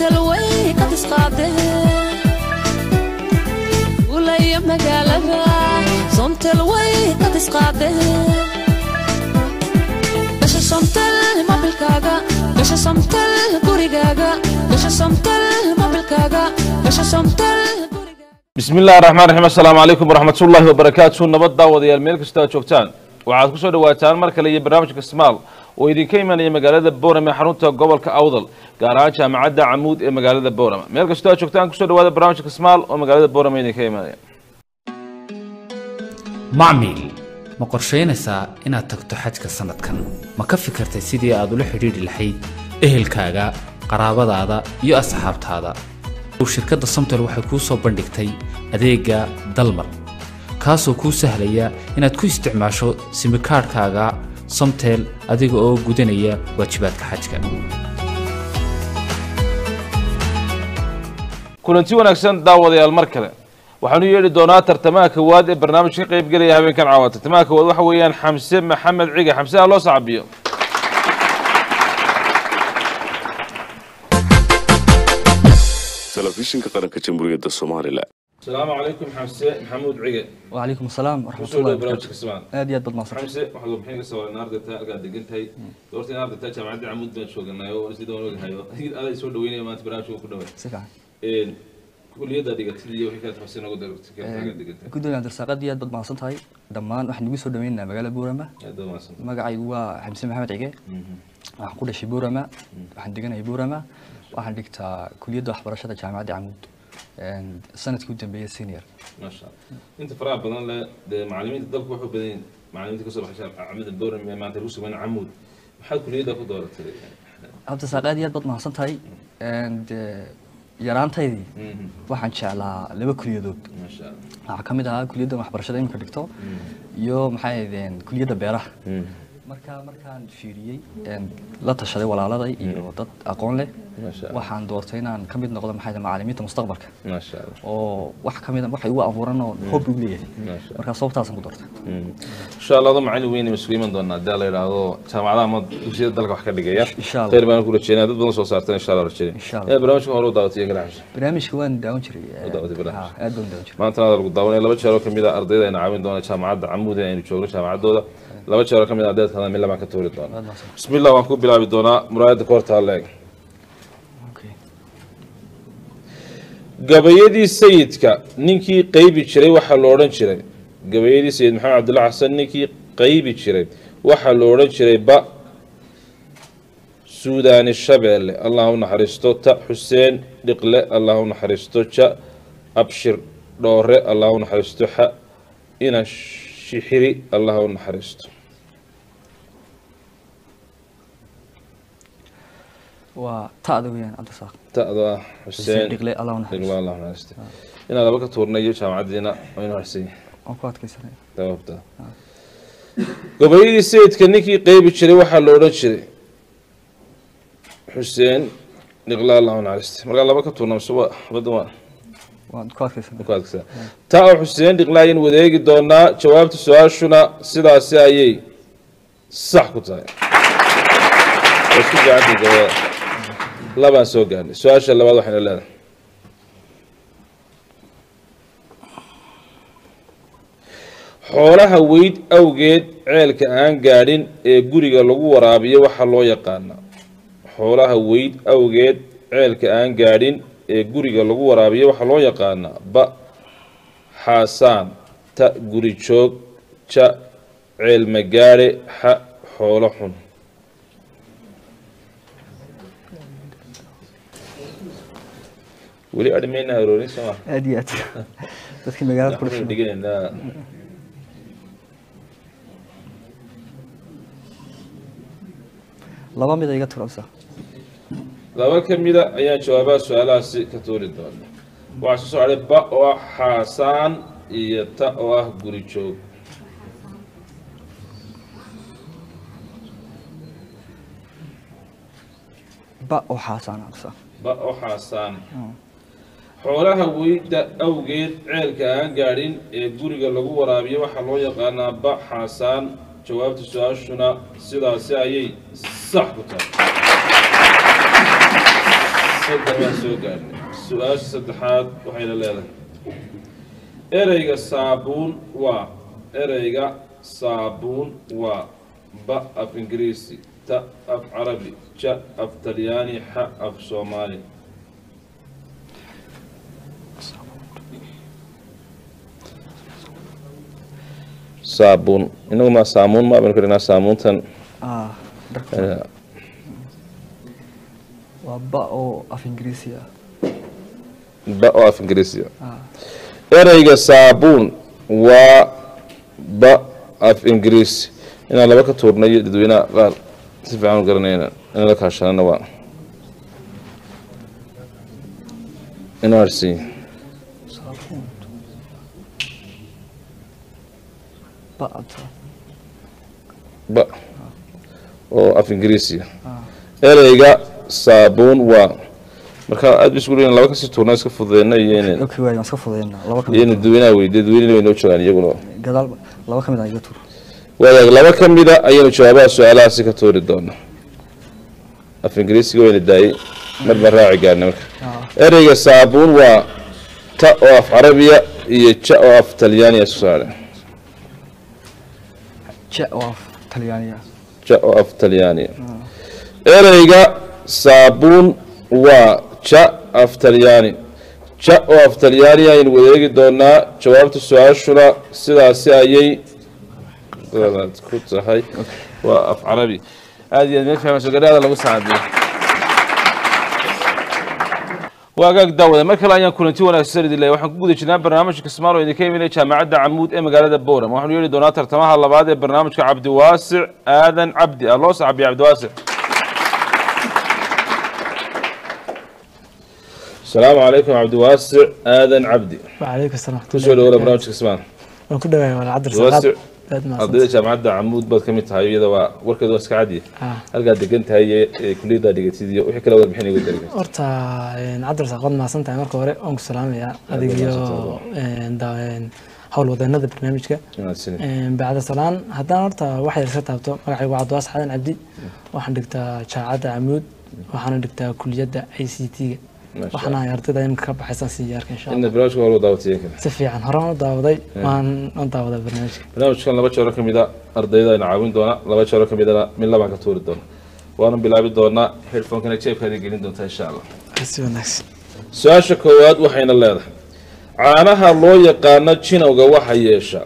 way ka tisqaadeen fulaya magaalaba somtel way ka tisqaadeen gasha somtel mobilkaaga gasha somtel gurigaaga. Gasha somtel mobilkaaga gasha illahi raxmaan raxiim assalaamu calaykum waraxmatullaahi wabarakaatu nabad daawadayaal meel kastoo aad joogtaan waxaad ku soo dhawaataan mar kale iyo barnaamijka smaal oo idinka imanaya magaalada boorame xarunta gobolka awdal gaar ahaan jaamacadda camuud ee magaalada boorame meel kastoo aad joogtaan ku soo dhawaada barnaamijka smaal oo magaalada boorame idinka imanaya macmiil ma qorshaynaysaa inaad tagto xajka sannadkan ma ka fikirtay sidii aad ula xidhiidhi lahayd ehelkaaga qaraabadaada iyo asxaabtaada? Shirkadda somtel waxay kuu soo bandhigtay adeegga dalmar kaasoo kuu sahlaya inaad ku isticmaasho simikaadhkaaga somtel adiga oo gudanaya waajibaadka xajka. Kulanti wanaagsan daawadayaal mar kale. Waxaanu yeedhi doonaa tartamaha kowaad ee barnaamijka ka qayb gelaya habeenkan caawa tartamaha kowaad waxa weeyaan xamse maxamed ciga. Xamse ha loo sacabiyo telefishinka qaranka jamhuuriyadda somalilan asalaamu calaykum xamse maxamuud cige وعليكم السلام ورحمة kusoo الله dhawo وبركاته barnaamijka smaan aad iyo aad baad mahadsan xamse waxaad warbixin ka soo naardata halkaad degan tahay doorta naardata jaamacadda camuud baan jooganay oo sida waan ogahayo aday soo dhaweynaya maanta barnaamijka ku dhaway si fiican kuliyadda dhigatid iyo wixii kala tafasiir nagu dartay degan tahay guddiga darsaaq aad iyo aad baad mahadsan tahay dhammaan waxaan igu soo dhaweynaynaa magaalada buurama aad baa mahadsan magacaygu waa xamse maxamed cige waxaan ku dhashay buurama waxaan deganahay buurama waxaan dhigtaa kuliyadda waxbarashada jaamacadda camuud sannadkii u dambeeyay senior. Maasha inta faraha badan leh dee macallimiinta dalku wuxuu badan yihiin macallimiinta ka soo baxay camida boram ee maanta ku sugan camuud. Maxaad kuliyadda ku dooratay abdisaaq aad iyo aad baad mahadsan tahay dee yaraantaydii waxaan jeclaa laba kuliyadood waxaa ka mid ahaa kuliyadda waxbarashada imika dhigto iyo maxay ahaydeen kuliyadda beeraha. Marka markaan fiiriyey la tashaday walaaladay iyo dad aqoon leh. Waxaan doortay inaan ka mid noqdo maxay macallimiinta mustaqbalka. Oo wax ka mid a waxay ugu abuuran oo hobby u leeyahay. Markaa sababtaasaan ku doortay. Insha allah adoo macallin weyn isugu iman doonaa. Haddii la yidhaahdo jaamacadaha ama dugsiyada dalka wax ka dhigaya khayr baan ku rajeynaya dad badan soo saartan insha allah Allah. ee barnaamijka hore u daawatay gala xamse barnaamijka waan daawan jiray. Ha, aad baan daawan jiray. Maantana lagu daawanaya laba jeer oo ka mid ah ardayda ayna caawin doona jaamacadda camuud ee aynu joogno jaamacaddooda. Laba jeer oo ka mid ah ardayda mid labaan ka tuuri doona Waad mahadsan. bismi illah waan ku bilaabi doonaa. Muraayadda koortaa leeg gabayadii sayidka ninkii qaybi jiray waxaa lo odhan jiray. Gabayadii sayid maxamed cabdulla xasan ninkii qaybi jiray waxaa lo odhan jiray ba suudaani shabeelle allah u naxariisto ta xuseen dhiqle allah u naxariisto ja abshir dhoore allah u naxariisto xa ina shixiri allah u naxariisto waa ta'da weeyaan cabdisaaq ta'da ah xuseen dhiqle naxariisto. dhiqle naxariisto inaan laba ka tuurnayo jaamacaddiina waynu harsanyay waan ku adkaysanaya sababta gabayadii sayidka ninkii qeybi jiray waxaa la odhan jiray xuseen dhiqla allahu naxariiste markaa laba ka tuurna mise waa badda waa taa oo xuseen dhiqla ayaynu wadeegi doonaa jawaabta su'aashuna sidaasi ayay sax ku tahay waa isku fiicantay gabada labaan soo gaarnay su'aasha labaad waxayna leedahay. Xoolaha weyd awgeed ceelka aan gaadhin ee guriga lagu waraabiyo waxaa loo yaqaanaa. Xoolaha weyd awgeed ceelka aan gaadhin ee guriga lagu waraabiyo waxaa loo yaqaanaa ba xaasaan ta guri joog ja ceel magaadhe xa xoolo xun weli adhimayna aroorin soo ma aad iyo aad dadkii magaalada dhiganaynaa laba mid iga turaysa laba ka mida ayaan jawaabaha su'aalahaasi ka tuuri doona waxaa soo socday ba oo ah xaasaan iyo ta oo ah guri joog ba oo xaasaan ba oo xaasaan xoolaha weyda awgeed ceelka aan gaadhin ee guriga lagu waraabiyo waxaa loo yaqaanaa ba xaasaan jawaabta su'aashuna sidaasi ayay sax ku tahay. Soo gaarnay su'aasha saddexaad waxayna leedahay. Ereyga saabuun waa ereyga saabuun waa ba af ingiriisi ta af carabi ja af talyaani xa af soomaali saabuun. Inagu ma saamuun ma baan karinaa saamuuntan. Ah eh, waa ba oo af ingiriisi ah. Ba oo af ingiriisiga ah. Ereyga saabuun waa ba af ingiriisi. Inaan laba ka tuurna iyo dadweynaha qaar si fiican u garanayna in la kaashanana waa. Nrc saabuun ba'da ba oo af ingiriisiga ah. Ereyga saabuun waa. Marka aad ba leeyihiin laba ka sii tuurna iska fududeyna iyo in okay waay waan iska fudayna laba ka iyo in mid dadweynaha weydiya dadweynena way noo joogaan iyaguna. Gadaal laba ka mid ah mida ayaynu jawaabaha su'aalahaasi ka tuuri doonaa af ingiriisiga wayna daayey mar baan raaci gaarna marka. Ah. Ereyga saabuun waa ta oo af carabiya iyo ja oo af talyaaniya isku saare ja oo af talyaaniya ereyga saabuun waa ja af talyaani ja oo af talyaaniya ayaynu wadeegi doonaa jawaabta su'aashuna sidaasi ayay ku tahay. Waa af carabi. Aad iyo aad meel fahmayso gadhaada lagu saabiyo waa agaag daawada mar kale ayaan kulanti wanaagsan idin leeyahay waxaan ku guda jirnaa barnaamijka kismaal oo idinka imanaya jaamacadda camuud ee magaalada bowram waxaanu yeeli doonaa tartamaha labaad ee barnaamijka cabdiwaasic aadan cabdi ah loo saxabiya cabdiwaasic asalaamu calaykum cabdiwaasic aadan cabdi وعليكم السلام ورحمة kusoo dhawola barnaamijka kismaal waan ku dhawahay wala cabdir ardayda jaamacadda camuud baad ka mid tahay iyada waa warkeeda waa iska cadiya Ah. halkaad degan tahay kuliyaddaa dhigatid iyo wixii kale dari karta horta een, cabdir saqaad mahadsan tahay marka hore waan ku salaamayaa adig iyo een, da- een, howlwadeenada barnaamijka. Een, bacda salaan haddaan horta wax yar iska taabto magacaygu waa cabdiwaas xadan cabdi. Waxaan dhigtaa jaamacadda camuud waxaana dhigtaa kuliyadda i c t-ga waxaan ahay ardayda ka baxaysan sii yaarka insha inna allah. barnaamijka hore daawatay kale si fiican. Horaan u daawaday waan u daawadaa barnaamijka. Barnaamijkan laba jeero ka mid a ardayda ayna caawin doona laba jeero ka midana mid labaan ka tuuri doona. Waana bilaabi doonaa headphonekana jeebkaada gelin doontaa insha allah. Si wanaagsan. Su'aasha koowaad waxayna leedahay. Caanaha loo yaqaano jinowga waxa yeesha.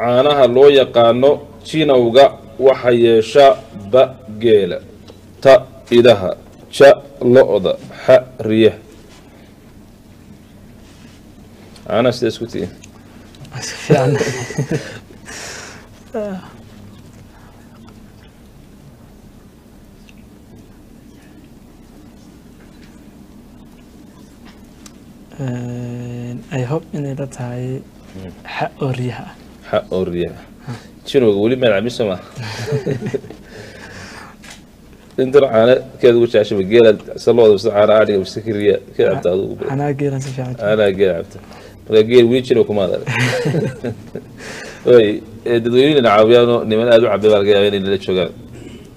Caanaha loo yaqaano jinowga waxa yeesha ba geela. Ta idaha ja lo-da xa riyaha caanaha sida isku Een, I hope inay la tahay xa oo riyaha ah xa oo riyaha jinowga weli maadcamiso ma intan caana keeda ugu jeceshaba geela se looda mise caana adhiga mise ka riya ka cabta adugu anaa geelan si fiican caanaha geela cabta marka geel weli jinow kumaad arag way ee dadweynena caawiyaanoo niman aada u cabay baa laga yaaba inay nala joogaan.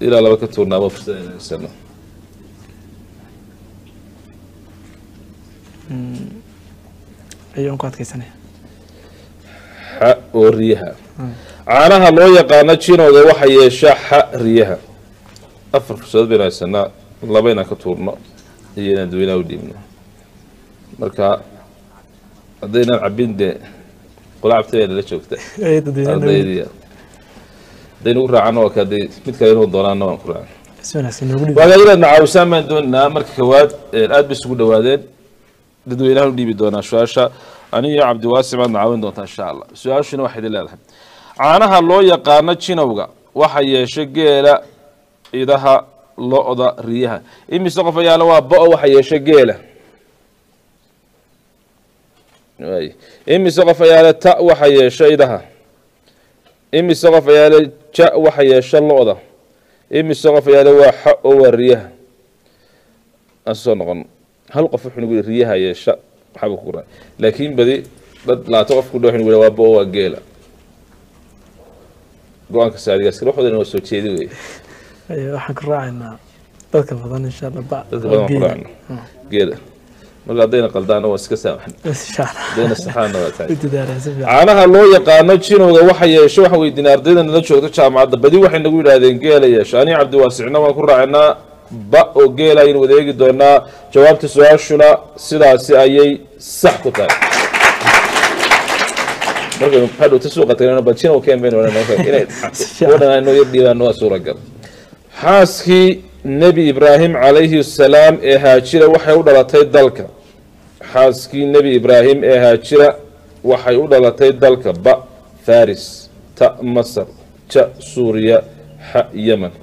Ilaa laba ka tuurnaamo fursad aynu haysano xa oo riyaha. Caanaha loo yaqaano jinowga waxa yeesha xa riyaha. Afar fursadood baynu haysanaa laba inaan ka tuurno iyo inaan dadweynaha u dhiibno marka haddaynaan cabin dee qola cabta bay nala joogta Ay, dadweynaha nagu- ardaydiya hadday nagu raacano waa ka hadday mid kale inuu doonaana waan ku raacan si wanaagsan noogu dhiib waagaa inaad nacaawisaan baan doonaynaa marka koowaad aad bay isugu dhawaadeen dadweynaha u dhiibi doonaa su'aasha. Aniga iyo cabdiwaasi baad nacaawin doontaa insha allah. Su'aashuna waxay idin leedahay. Caanaha loo yaqaano jinowga waxa yeesha geela idaha lo-da riyaha. Imise qof ayaala waa bo-o waxa yeesha geela imise qof ayaale ta waxa yeesha idaha. Imise qof ayaale ja waxa yeesha lo-da. Imise qof ayaale waa xa oo waa riyaha. Soo noqon. Hal qof wuxuu nagu yihi riyaha yeesha. Waxba ku qoran laakiin badi dad laata qof ku dhow wuxuu nagu yihi waa bo waa geela. Go'aanka saarigaas kale waxoodan waa soo jeedi wey waxaan ku raacaynaa. Dadka badan insha allah geela marka haddayna qaldaana waa iska saamaxna insha allah. Haddayna saxaana waa tahay. U dadaalaa si fiican. Caanaha loo yaqaano jinowga waxa yeesho waxaan weydiinay ardayda nala joogta jaamacadda badi. Waxay nagu yidhaahdeen geela yeesho. Anii cabdiwaasicna waan ku raacinaa ba oo geela aynu wada eegi doonaa jawaabta su'aashuna sidaasi ayay sax ku tahay. Markaynu hadhowta suuqa tagnayno bal jinow keen baynu odhanay marka inay wadhan inoo yar dhiibaano waa suuragal. Xaaskii nebi ibraahim calayhi salaam ee haajira waxay u dhalatay dalka. Xaaskii nebi ibraahim ee haajira waxay u dhalatay dalka ba faris ta masar ja suuriya xa yemen ba oo haajira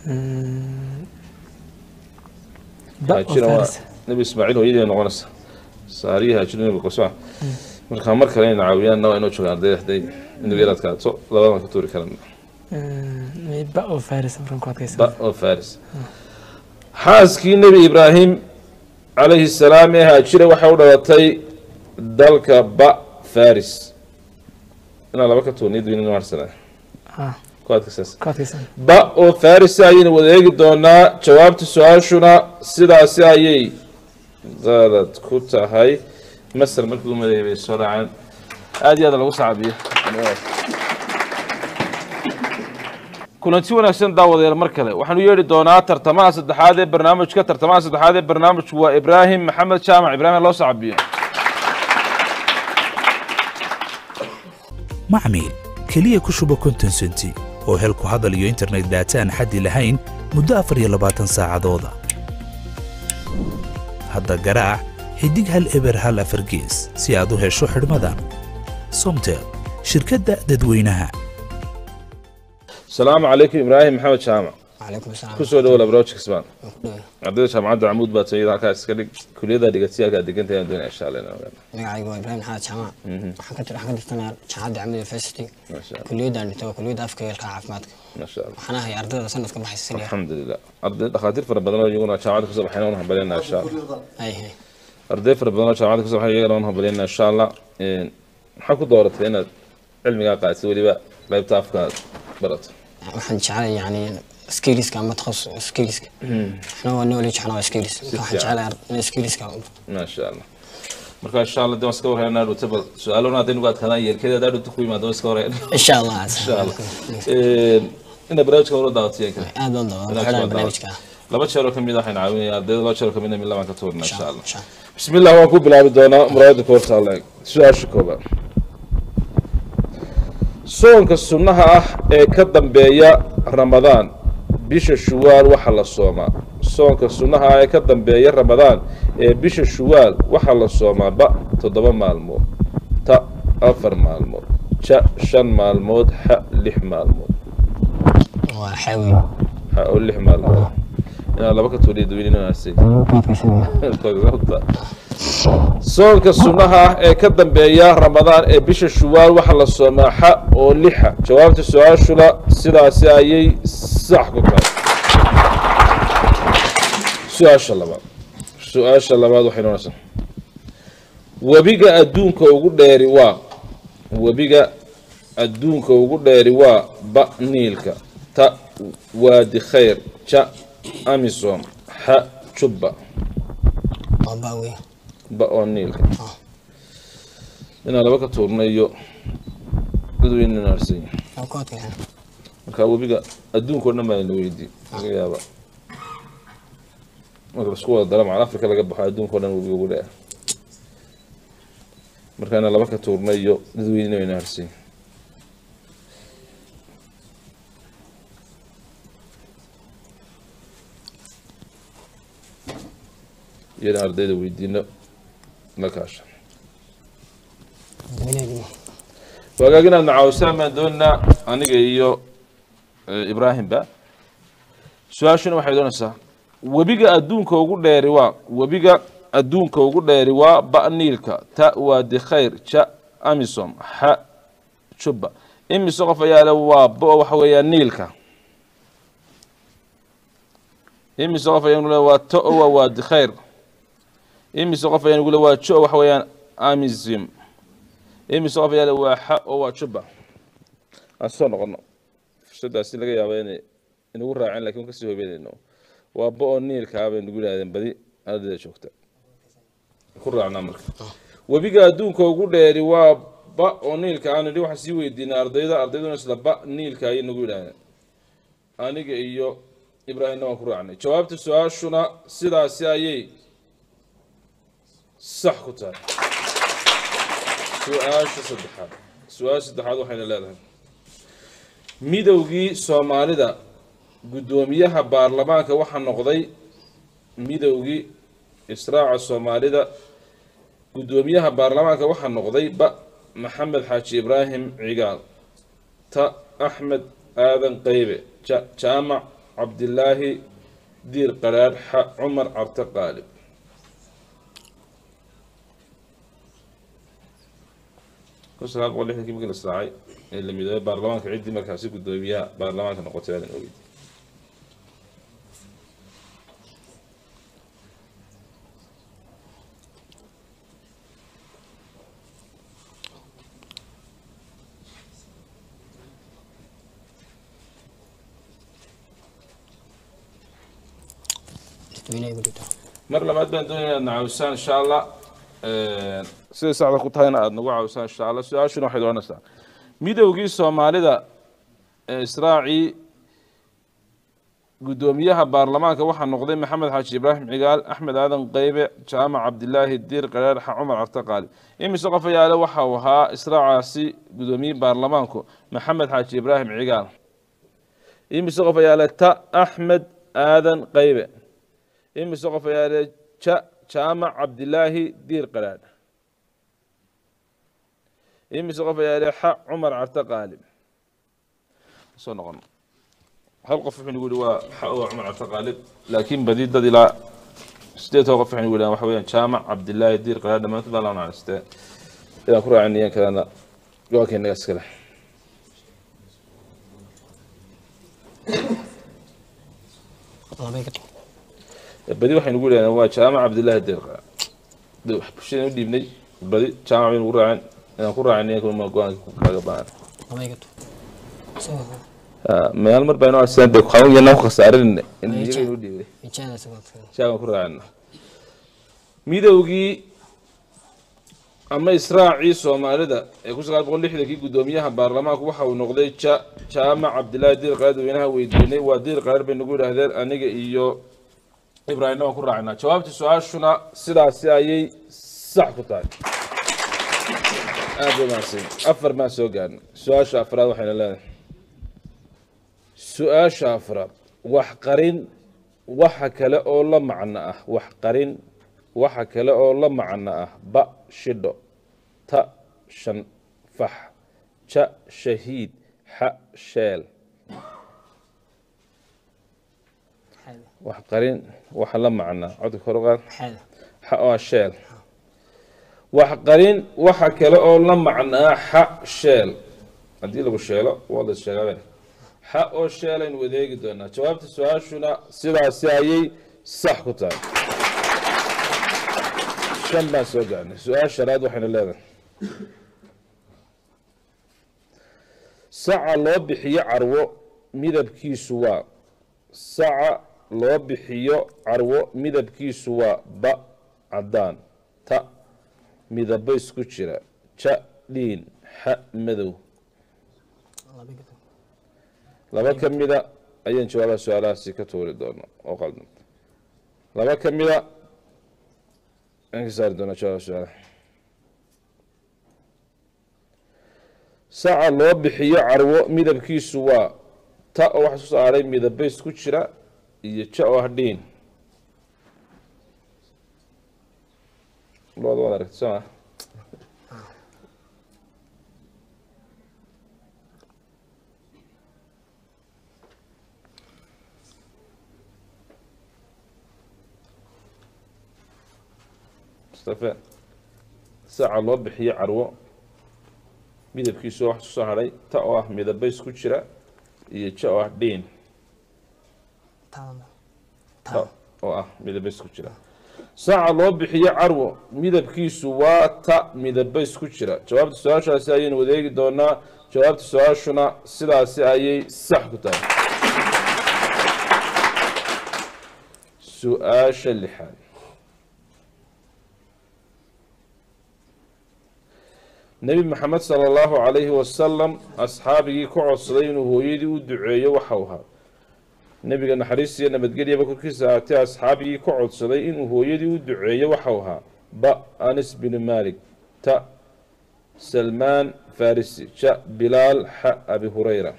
waa faris nebi ismaaciil hooyadii noqonaysa. Saariya haajira nebi qosma marka mar kale inay caawiyaan waa inoo joogaan ardayda hadday inuu yar adkaato labadan ka tuuri karan. Mm, oo faris faris. Xaaskii nebi ibraahim calayhi salaam ee haajira waxay u dhalatay dalka ba faris. Inaa laba ka marsana ba oo farisa ayaynu wada eegi doonaa jawaabta su'aashuna sidaasi ayay qalad ku tahay. Masar markii u madeeyay bay soo raaceen. Aad iyo aad lagu sacaabiyo kulanti wanaagsan daawadayaal mar kale. Waxaanu yeedhi doonaa tartamaha saddexaad ee barnaamijka. Tartamaha saddexaad ee barnaamijku waa ibraahim maxamed jaamac. Ibraahim loo sacabiyo macmiil keliya ku shuba konton senti oo hel ku hadal iyo internet daataan xaddi lahayn muddo afar iyo labaatan saacadooda. Hadda garaac xidig hal eber hal afargees si aad u hesho xidhmadan. Somtel shirkadda dadweynaha. Salaamu calaykum ibraahim maxamed jaamac ku soo dhawo barnaamijka kismaan ardayda jaamacadda camuud baad soo halkaa iska dhig kuliyada dhigatiya halkaa degantahay aan doonaya insha allah magacaygu waa ibrahim xaad jaamac waxaan ka dhigtanaa jaamacadda camuud university kuliyadaan dhigta kuliyadda afka yeelka caafimaadka waxaan ahay ardayda sanadka baxaysa alxamdulilah arday dhakhaatiir fara badan oo iyaguna jaamacadda ku soo baxayna wan hambalyaynaa insha allah arday fara badan oo jaamacadda ku soo baxay iyagana wan hambalyaynaa insha allah maxaa ku dooratay inaad cilmigaa qaadsid weliba qaybta afkaad barato waxaan jeclay yani skilliska ama takhasus skilliska waxna waa knowledge waxna waa skills marka waxaan fiican. jeclay in skilliska maasha allah marka insha allah de waan iska warhaynaa dhowta bal su-aalona hadday nagu adkaadaan yeelkeeda haddaa dhowta ku yimaado waan iska warhayn insha allah insha allah Een, ina barnaamijka wala daawatay kale aad baan doonaa Barnaamijka xidhan waa barnaamijka daawat. laba jeer oo kamid ah waxaan caawinaya ardayda laba jeer oo kamid ah mid labaan ka tuurnaa insha allah insha allah بسم الله waan ku bilaabi doonaa muraayada koorta alle su-aasha koobaad soonka sunnaha ah ee ka dambeeya ramadaan bisha shuwaal waxa la soomaa. Soonka sunnaha ah ee ka dambeeya ramadaan ee bisha shuwaal waxaa la soomaa ba toddoba maalmood ta afar maalmood ja shan maalmood xa lix maalmood. Xa oo lix maalmood. Inaan laba ka tuuriya daweyninaasay soonka sunnaha ah ee ka dambeeya ramadaan ee bisha shuwaal waxaa la soomaa xa oo lixa. Jawaabta su'aashuna sidaasi ayay sax ku tahay. Su'aasha labaad. Su'aasha labaad waxay noonaysaa webiga adduunka ugu dheeri waa webiga adduunka ugu dheeri waa ba niilka. Ta waadi khayr ja amisom xa jubba waa baawi ba oo niilka inaan laba ka tuurnayo dadweyne naarsan waa ku adkaysan marka webiga adduunka o dhan baa la weydiin laga yaaba marka lasku wada daro macal afrika laga baxo adduunka o dhan webiga ugu dheer. Marka inaan laba ka tuurnayo dadweyne way naarsan iyana ardayda weydiino la kaasha wagaag inaad nacaawisa maan doonaa aniga iyo eh, ibraahimba su'aashuna waxay doonaysaa webiga adduunka ugu dheeri waa webiga adduunka ugu dheeri waa ba niilka ta waadi khayr ja amisom xa juba imise qof ayaa le waa ba waxa weeyaa niilka. Imise qof ayaa waa to waa waadi khayr imise qof ayaa nugule waa jo waxa weeyaan amism imise qof ayaa waa xa oo waa juba aan soo noqono fursadaasi laga yaaba inay inagu raaceen laakiin ka sii hobeynayno waa ba oo niilkaa bay nagu yidhahdeen badi ardayda joogta. Ku raacnaa marka. Webiga adduunka ugu dheeri waa ba oo niilka aan nidhi waxaan sii weydiinay ardayda ardayduna isla ba niilka ayay nagu yidhahdeen aniga iyo ibraahimna waan ku raacnay. Jawaabta su'aashuna sidaasi ayay sax ku tahay su'aasha saddexaad. Su'aasha saddexaad waxayna leedahay. Midowgii soomaalida guddoomiyaha baarlamaanka waxaa noqday midowgii israaca soomaalida guddoomiyaha baarlamaanka waxaa noqday ba maxamed xaaji ibraahim cigaal ta axmed aadan qaybe ja jaamac cabdilaahi diir qaraadh cumar carte qaalib kun sagaal boqol lixdankii markii la israacay ee la midoobay baarlamaanka ciddii markaasi guddoomiyaha baarlamaanka noqotay aadan dhigtaa mar labaad baan doonaya inaad na caawisaan insha allah siday sacda ku tahayna aada nagu caawisaan insha allah su'aashuna waxay doonaysaa. Midowgii soomaalida ee israacii guddoomiyaha baarlamaanka waxaa noqday maxamed xaaji ibraahim cigaal axmed aadan qaybe jaamac cabdilaahi diir qaraar xa cumar carte qaalib imise qof ayaale waxa uu ahaa israacaasi guddoomiyihii baarlamaanku maxamed xaaji ibraahim cigaal. Imise qof ayaale ta axmed aadan qaybe imise qof ayaa le ja jaamac cabdilaahi diir qaraadh imise qof ayaa le xa cumar carte qaalib. Soo noqon. Hal qof wuxuu nagu yihi waa xa waa cumar carte qaalib. Laakiin badi dad ilaa sideed toban qof waxay nagu yidhahan waxa weeyaan jaamac cabdilaahi diir qaraadh dhammaantood alla naxariistee inaan ku raacin iyan kalena go'aankeennaga iskale labay ka tag badi waxay nagu yidhahdeen waa jaamac cabdilaahi diir qaraadh de wax bulshadeen u dhiibnay badi jaamac bay nagu raaceen inaan ku raacin go'aanka kaga baahan labay ka tag soo meel mar baan arsan de xanuunkeena ku khasaarin in iyaga inuu dhiibay. ijaada sababta shaagan ku raacina midowgii ama israacii soomaalida ee ku sagaal boqol lixdankii guddoomiyaha baarlamaanku waxa uu noqday ja jaamac cabdilaahi diir qaraar dadweynaha weydiinay waa diir qaraar bay nagu yidhaahdeen aniga iyo ibraahimna waan ku raacinaa jawaabta su'aashuna sidaasi ayay sax ku tahay. Aad bay mahadsan afar baan soo gaarnay su'aasha afraad waxayna leedahay. Su'aasha afraad wax qarin waxa kale oo la macno ah. Wax qarin waxa kale oo la macno ah. Ba shidho ta shan fax. Ja shahiid. Xa sheel wax qarin waxa la macno codka kor u qaad. Maxaada xa oo sheel. Wax qarin waxa kale oo la macnaa xa sheel. Haddii lagu sheelo waa la sheegabe xa oo sheelaynu wadeegi doonaa. Jawaabta su'aashuna sidaasi ayay sax ku tahay. Shan baan soo gaarnay. Su'aasha shanaad waxayna leedahay. Saca loo bixiyo carwo midabkiisu waa saca loo bixiyo carwo midabkiisu waa ba caddaan. Ta midabo isku jira. Ja dhiin xa madow. Laba ka mida ayaan jawaabaha su'aalahaasi ka tuuri doona oo qaldan. Laba ka mida ayaan ka saari doonaa jawaabaha su'aalaha. Saca loo bixiyo carwo midabkiisu waa ta oo waxaa soo saaray midabo isku jira iyo ja oo ah dhiin labada waad aragti soo ma? Mustafe saca loo bixiyo carwo. Midabkiisu wax soo hadhay ta oo ah midabo isku jira. Iyo ja oo ah dhiin oo ah midaba isku jira. Saca loo bixiyo carwo midabkiisu waa ta midaba isku jira. Jawaabta su'aashaasi ayaynu wadeegi doonaa. Jawaabta su'aashuna sidaasi ayay sax ku tahay. Su'aasha lixaad. Nebi maxamed sala allahu calayhi wasalam asxaabigii ka codsaday inuu hooyadii u duceeyo waxau ahaa nebiga naxariis iyo nabadgelyaba korkiisa ahaatee asxaabigii ka codsaday inuu hooyadii u duceeyo waxau ahaa ba anis bin malik ta salmaan farisi ja bilaal xa abi hurayra.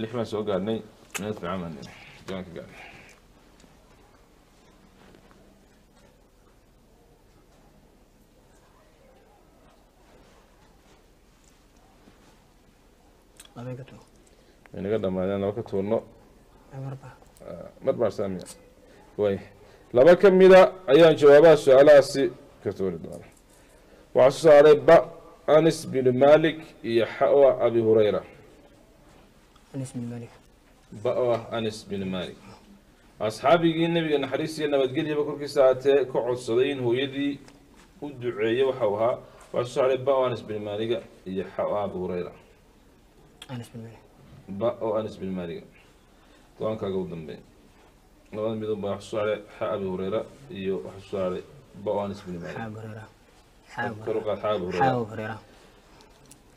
Lix baan soo gaadhnay meel fiican baan gaan ka gaadhnay inaga dhamaadeen laba ka tuurno. Mar baa. Saamiya. Way. Laba ka mida ayaan jawaabaha su'aalahaasi ka tuuri doona. Waxaa soo saaray ba anis bin malik iyo xa oo ah abi malik ba oo ah anis bin malik asxaabigii nebiga naxariis iyo nabadgelyaba korkiisa aatee ka codsaday in hooyadii u duceeyo waxau ahaa waxaa soo saaray ba oo anis bin maliga iyo xa oo ah abi malik ba oo anis bin maliga go'aankaaga u dambeey labada midun baa soo saaray xa abi hurayra iyo soo saaray ba oo anis bin horeera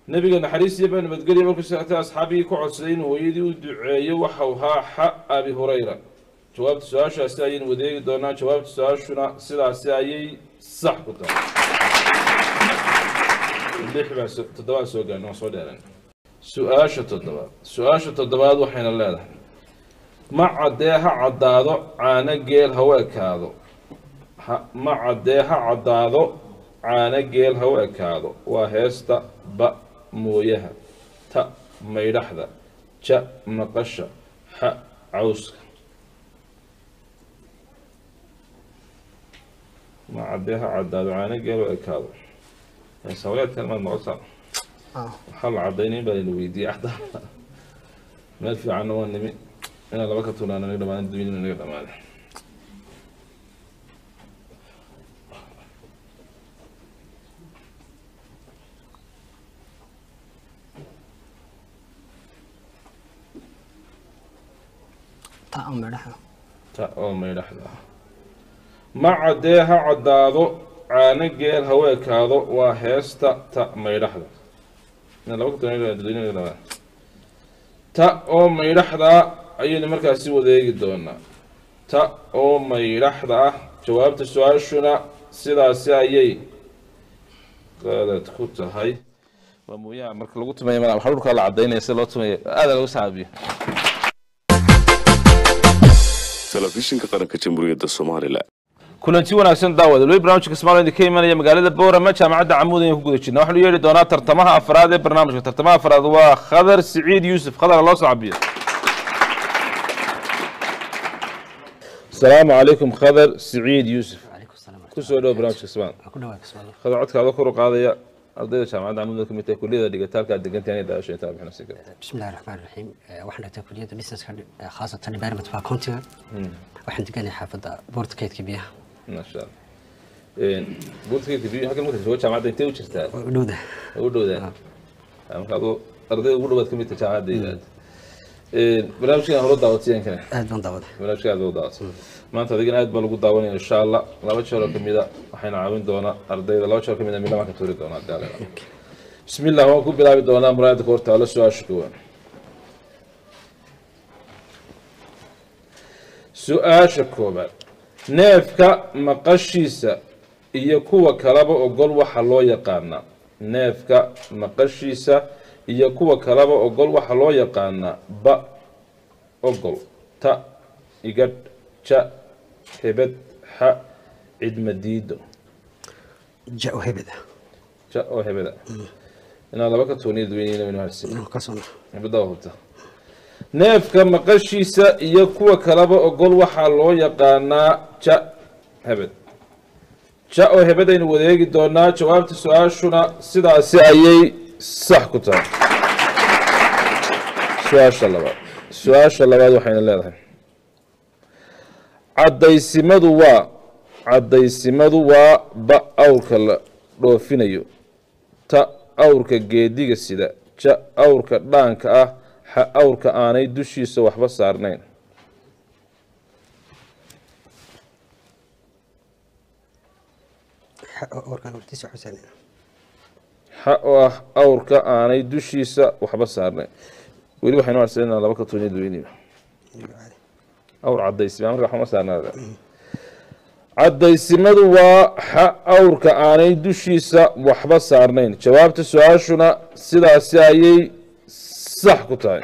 nabiga naxariis iyo nabadgelya markuu socotay asxaabigii ka codsaday inuu hooyadii u duceeyo waxau ahaa xa abi hurayra. Jawaabta su'aashaasi ayaynu wadeegi doonaa. Jawaabta su'aashuna sidaasi ayay sax ku tahay. Toddobaan soo gaarnay waan soo dheeran su'aasha toddobaad. Su'aasha toddobaad waxayna leedahay ma caddee ha caddaado caano geel ha u ekaado. Ma caddee ha caddaado caano geel ha u ekaado. Waa heesta ba mooyaha ta maydhaxda ja maqasha xa cawska. Ma caddee ha caddaado caano geel u ekaado. Sawleedkan maad noqotaa ah waxaa la cadaynayn baa layna weydiiyey caddaa meel fiicanna waa nimi. Inaan laba ka tunaana naga dhamaadin dunyaduna naga dhamaada ta oo maydhaxda ah ma caddee ha caddaado caano geel ha u ekaado waa heesta ta maydhaxda dhamaada ta oo maydhaxda ayaynu markaasi wadeegi doonaa ta oo maydhaxda ah jawaabta su'aashuna sidaasi ayay qalad ku tahay. Waa mooyaha marka lagu tumayo mana waxaa dhulkaa la cadaynaya sida loo tumayo. Aada lagu saabiyo. Telefishinka qaranka jamhuuriyadda somalilan kulanti wanaagsan daawad alwey barnamijka somalia ka imanaya magaalada boorama jaamacadda camuud ayaan ku guda jirna waxaanu yeedhi doonaa tartamaha afraad ee barnaamijka. Tartamaha afraad waa khadar siciid yuusuf. Khadar loo saxabiyo asalaamu calaykum khadar siciid yuusuf. Kusoo dhowo barnamijka somalia khadar codkaada kor u qaadaya ardayda jaamacadda camuud ka mid tahay kulliyada dhigitaalka aad degantahay inay daasho intaa bixin si kale. Bismillahi raxmaan raxiim waxaan dhigtaa kulliyada businesska khaasatan environment baa countiga waxaan deganahay xaafadda boorta kaydka biyaha maasha allah buurtkeedka biyo halkan marka joogo jaamacadda intee u jirtaa u dhowda u dhowdaa marka adoo ardayda ugu dhawaad ka mid tahay jaamacadda barnaamijkan hore daawatiyeen kane aad baan daawaday barnaamijka aad loo daawato maanta adigana aad baa lagu daawanaya insha allah laba jeer oo kamida waxayna caawin doonaa ardayda laba jeer oo kamida midna waan ka tuuri doonaa alla yidhaahdo. bismi illah waan ku bilaabi doonaa muraayadda ka hortaalo su'aasha koowaad su'aasha koobaad neefka maqashiisa iyo kuwa kalaba ogol waxa loo yaqaanaa. Neefka maqashiisa iyo kuwa kalaba ogol waxa loo yaqaanaa. Ba ogol ta igadh ja hebed xa cidmadiido ja oo hebeda ja oo hebeda inaad laba ka tooniya dadweyneyna waynu harsi ka soo hebeda waa hubta. Neefka maqashiisa iyo kuwa kalaba ogol waxaa loo yaqaanaa ja hebed. Ja oo hebadaynu wadeegi doonaa jawaabta su'aashuna sidaasi ayay sax ku tahay. Su'aasha labaad. Su'aasha labaad waxayna leedahay. Caddaysimadu waa caddaysimadu waa ba awrka la dhoofinayo. Ta awrka geediga sida ja awrka dhaanka ah xa awrka aanay dushiisa waxba saarnayn xa oo ah awrka aanay dushiisa waxba saarnayn weli waxaynu arsaynaa laba ka tuunya duweyniba awr cadaysima marka waxba ma saarnaa caddaysimadu waa xa awrka aanay dushiisa waxba saarnayn. Jawaabta su'aashuna sidaasi ayay sax ku tahay.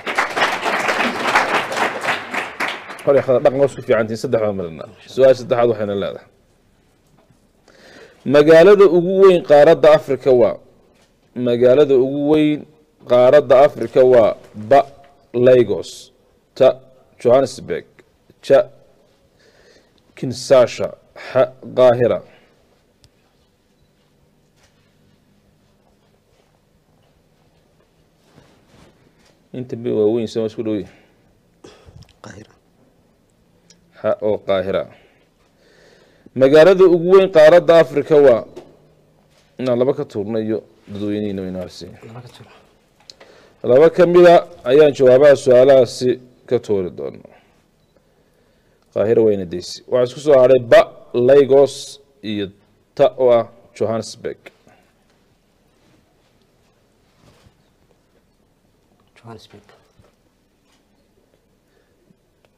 Dhaqan hoos ku fiicantiin saddex baa marina su'aasha saddexaad waxayna leedahay magaalada ugu weyn qaaradda africa waa magaalada ugu weyn qaaradda africa waa ba lagos ta johannesburg ja kinsasha xa qaahira inta be waaweyn sama isku dhowy qaahira xa oo qaahira magaalada ugu weyn qaaradda africa waa inaan laba ka tuurna iyo dadweynihiina waynu harsiin laba ka mida ayaan jawaabaha su'aalahaasi ka tuuri doona qaahiro wayna deysi waxaa isku soo hadhay ba lagos iyo ta oo ah johannesburg.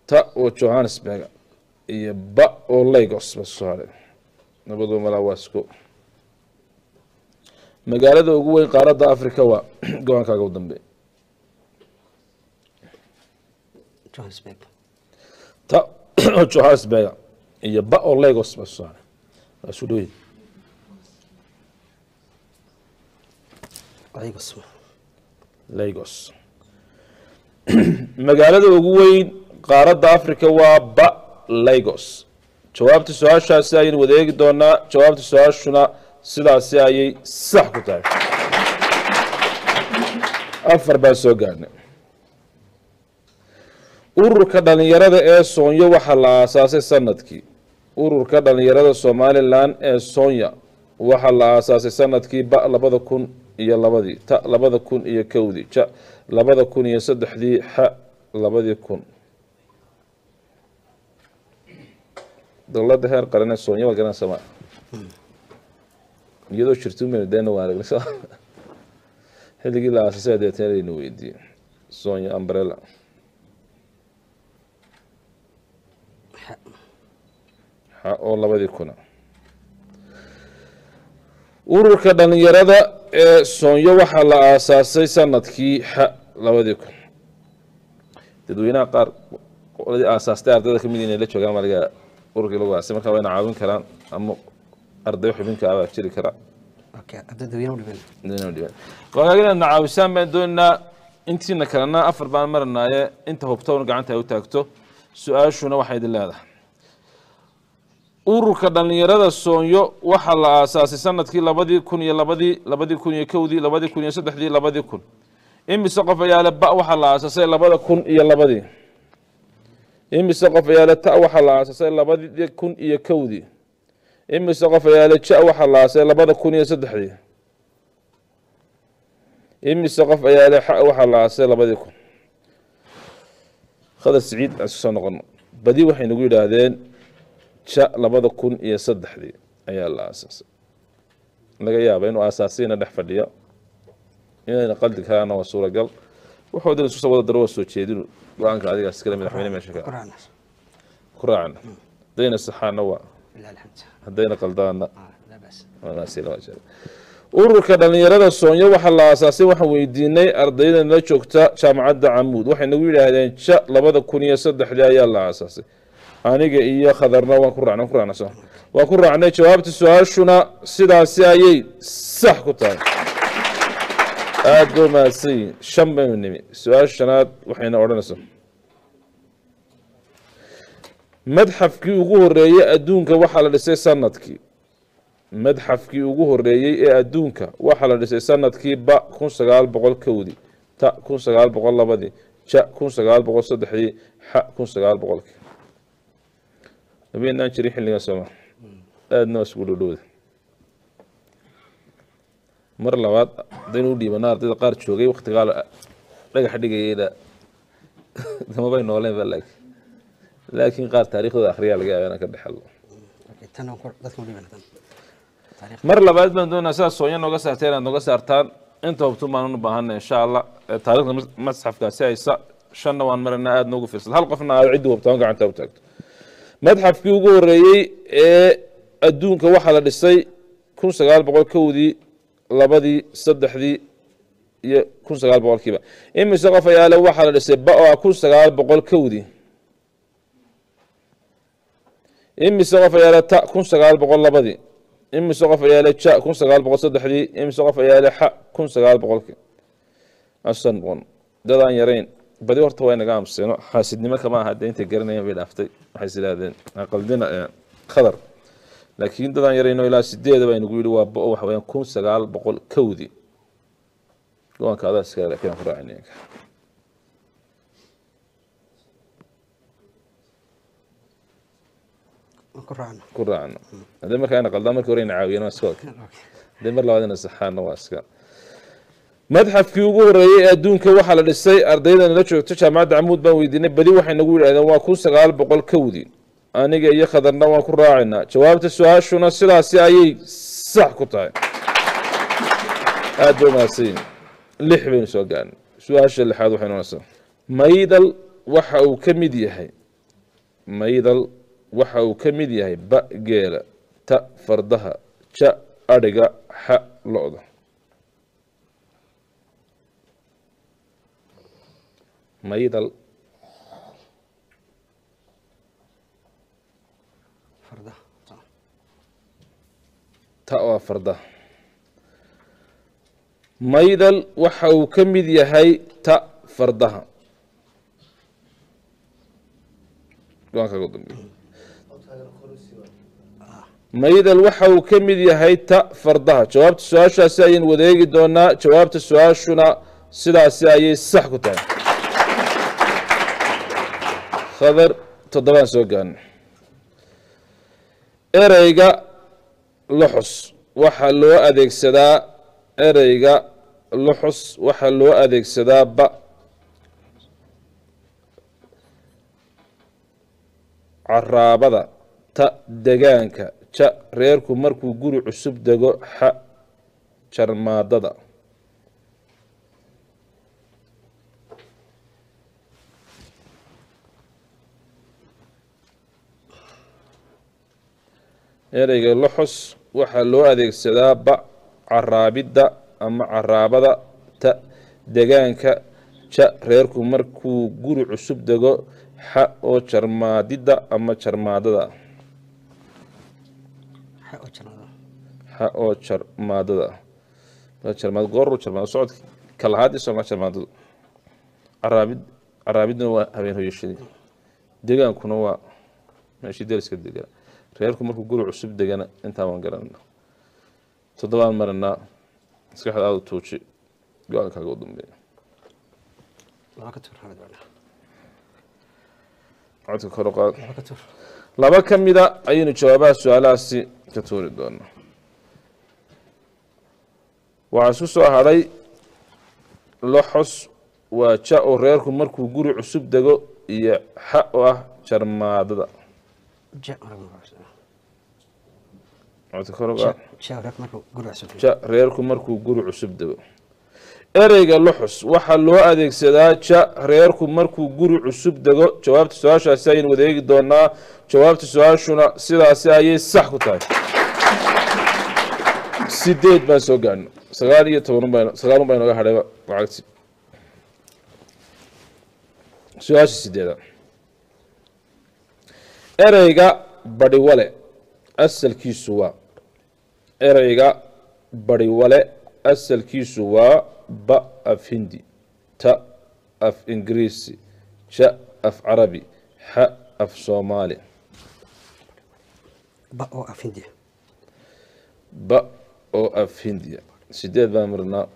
Ta oo johannesburg iyo ba oo lagos baa isku soo hadhay waa isku magaalada ugu weyn qaaradda africa waa go'aankaaga u dambe ta oo johannesburg iyo ba oo lagos baa isku soo hadhay waa isu lagos. Lagos. Magaalada ugu weyn qaaradda africa waa ba lagos. Jawaabta su'aashaasi ayaynu wadeegi doonaa jawaabta su'aashuna sidaasi ayay sax ku tahay. Afar baan soo gaadhnay ururka dhalinyarada ee soonyo waxaa la aasaasay sannadkii. Ururka dhalinyarada somalilan ee soonya waxaa la aasaasay sannadkii ba labada kun iyo labadii ta labada kun iyo kowdii ja labada kun iyo saddexdii xa labadii kun dowladda heer qaran ee soonya waa garan sama iyadoo jirta umaynu deena aragnay soo xilligii la aasasay deetana laynu weydiiyey sonya umbrella oo labadii kuna ururka dhalinyarada ee soonyo waxaa la aasaasay sannadkii xa labadii kun dadweynaha qaar qoladii aasaastay ardayda ka mid inay la joogaan baa laga ururkii lagu aasay marka wayna caawin karaan ama arday xubinka abaa jiri karaa okay arday dadweyne u dhiban waagaa inaad na caawisaan baan doonaynaa intiina kalena afar baan maranaaye inta hubtowna gacanta ay u taagto su'aashuna waxay idin leedahay. Ururka dhalinyarada soonyo waxaa la aasaasay sannadkii labadii kun iyo labadii labadii kun iyo kowdii labadii kun iyo saddexdii labadii kun. Imise qof ayaa le ba waxaa la aasaasay labada kun iyo labadii imise qof ayaa le ta waxaa la aasaasay labadii kun iyo kowdii imise qof ayaa le ja waxaa la aasaasay labada kun iyo saddexdii imise qof ayaa le xa waxaa la aasaasay labadii kun. Khadar siciid aan soo noqono badi waxay nagu yidhaahdeen ja labada kun iyo saddexdii ayaa la aasaasay laga yaaba inuu aasaasayna dhex fadhiyo. Inayna qaldi karaana waa suuragal. Waxoodan isku soo wada daro waa soo jeedinu go'aanka adigaas iskale madaxweyne meesha ka ku raacna haddayna saxaana waa haddayna qaldaana. Ah ururka dhalinyarada soonyo waxaa la aasaasay waxaan weydiinay ardayda nala joogta jaamacadda camuud waxay nagu yidhaahdeen ja labada kun iyo saddexdii ayaa la aasaasay. Aniga iyo khadarna waan ku raacnay waan ku raacnay soo. Waan ku raacnay jawaabta su'aashuna sidaasi ayay sax ku tahay. Aada boo mahadsan yihiin shan baynu nimi. Su'aasha shanaad waxayna odhanaysaa madxafkii ugu horeeyey adduunka waxaa la dhisay sannadkii. Madxafkii ugu horeeyey ee adduunka waxaa la dhisay sannadkii ba kun sagaal boqol kowdii ta kun sagaal boqol labadii ja kun sagaal boqol saddexdii xa kun sagaal boqolkii habeenaan jirin xilligan sooma aadna waa isku mar labaad hadaynu u dhiibana ardayda qaar joogay waktigaa dhagax dhigayeyna damabay nooleen ba laakiin laakiin qaar taariikhdooda akhriyaa laga yaaba inaan ka dhexelo mar labaad baan doonaa sidaad soonya nooga saarteen inaad nooga saartaan. Inta hubtun baan u baahana insha allah ee taariikhda mas- masxafkaasi haysa shanna waan maranaa aada noogu fiirsad hal qofna aad ciddi hubtaan gacanta u taagto. Madxafkii ugu horeeyey ee adduunka waxaa la dhisay kun sagaal boqol kowdii labadii saddexdii iyo kun sagaal boqolkiiba imise qof ayaa le waxaa la dhisay ba oo ah kun sagaal boqol kowdii imise qof ayaa le ta kun sagaal boqol labadii imise qof ayaa le ja kun sagaal boqol saddexdii imise qof ayaa le xa kun sagaal boqolkii asan boqon. Dadaan yarayn badi horta waa inaga aamuseeno xaasidnimo kama aha. Dee intay garanayeen bay dhaaftay. Waxay is idhaahdeen aqaldina ee khadar. Laakiin dadaan yarayno ilaa sideeda baa inagu yidhi waa bo waxa weyaan kun sagaal boqol kowdii go'aanka adaa iskale laakiin aan ku raacin iyaga aan ku raacno haddii markaa ina qaldaan markii hore ina caawiyeen waa iska wada haddii mar labaad ina saxaana waa iska. Madxafkii ugu horeeyey ee adduunka waxaa la dhisay ardaydan la joogto jaamacadda camuud baan weydiinay badi waxay nagu yidhahdeen waa kun sagaal boqol kowdii aniga iyo khadarna waan ku raacaynaa jawaabta su'aashuna sidaasi ayay sax ku tahay. Aad bay mahadsanyihin lix baynu soo gaarnay. Su'aasha lixaad waxay noonaysaa maydal waxa uu ka mid yahay. Maydal waxa uu ka mid yahay ba geela ta fardaha ja adhiga xa lo-da. Maydal. Ta. Waa farda. Maydal waxa uu ka mid yahay ta fardaha maydal waxa uu ka mid yahay ta fardaha. Jawaabta su'aashaasi ayaynu wadeegi doonaa. Jawaabta su'aashuna sidaasi ayay sax ku tahay. Khadar toddobaan soo gaarnay ereyga luxus waxaa loo adeegsadaa ereyga luxus waxaa loo adeegsadaa ba. Caraabada ta degaanka ja reerku markuu guri cusub dego xa jarmaadada. Ereyga luxus waxaa loo adeegsadaa ba caraabidda ama caraabada ta degaanka ja reerku markuu guri cusub dego xa oo jarmaadidda ama jarmaadada xa oo jarmaad gooruu jarmaado socodki kalahaadii soma jarmaadadu caraabid caraabiduna waa habeen hoyashadii. Degaankuna waa meeshii deriska degaa reerku markuu guri cusub degana intaa waan garanayna toddobaan maranaa maskaxda aada u tuuji go'aankaaga u dambeeya. Codka kor qaad laba ka mida ayaynu jawaabaha su'aalahaasi ka tuuri doonaa waxaa isku soo hadhay loxos waa ja oo reerku markuu guri cusub dego iyo xa oo ah jarmaadada. Ja reerku markuu guri cusub dego ereyga luxus waxaa loo adeegsadaa ja reerku markuu guri cusub dego jawaabta su'aashaasi ayaynu wadeegi doonaa jawaabta su'aashuna sidaasi ayay sax ku tahay. Sideed baan soo gaadhno sagaal iyo toban baa sagaal baa inooga hadhayba lacagti. Su'aasha sideeda ereyga badhiwale asalkiisu waa ereyga badhiwale asalkiisu waa ba af hindi ta af ingiriisi ja af carabi xa af soomaali. Ba oo af hindiya sideed baan marnaa